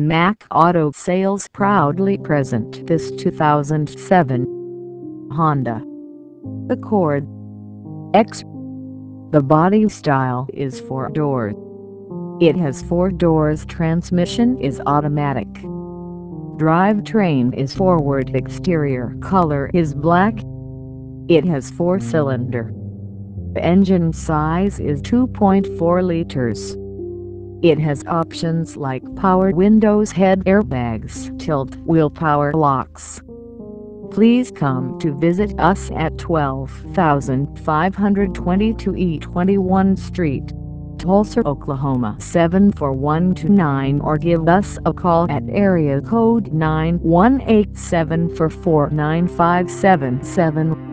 MAK Auto Sales proudly present this 2007 Honda Accord EX. The body style is four doors. It has four doors transmission is automatic. Drivetrain is forward exterior color is black. It has four cylinder. Engine size is 2.4 liters. It has options like power windows head airbags tilt wheel power locks. Please come to visit us at 12522 E21 Street, Tulsa, Oklahoma 74129 or give us a call at area code 9187 for 49577.